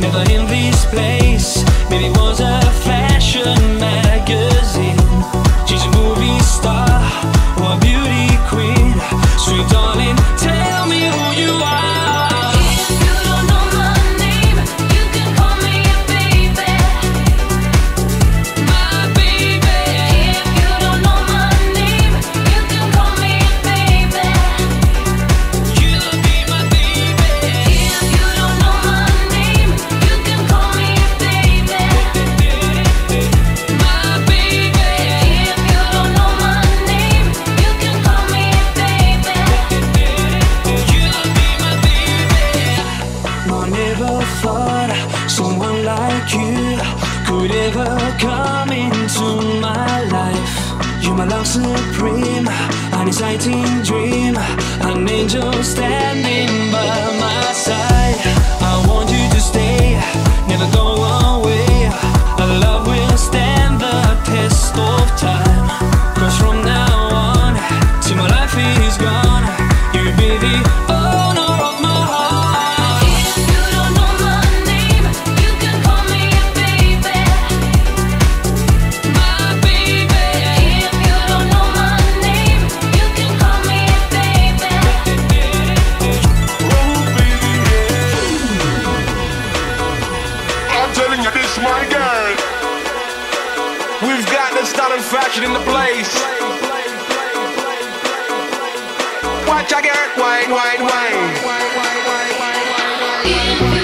Never in this place, maybe one Someone like you could ever come into my life. You're my love supreme, an exciting dream, an angel standing. my girl. We've got the style and fashion in the place. Watch I girl! wine, wine, wine.